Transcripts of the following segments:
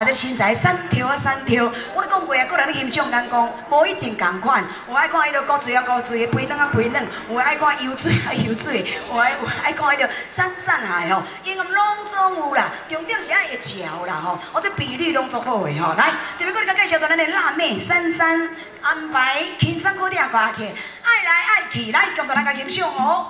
啊你身材三条啊三条，我讲过啊，个人欣赏眼光无一定共款。有爱看迄个高水啊高水，肥嫩啊肥嫩；有爱看油水啊油水；有爱有爱看迄个散散下吼，因为拢总有啦。重点是爱会潮啦吼，我这比例拢足好诶吼。来，特别过来介绍到咱的辣妹珊珊，安排轻松好听歌曲，爱来爱去，来共大家欣赏哦。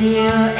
You.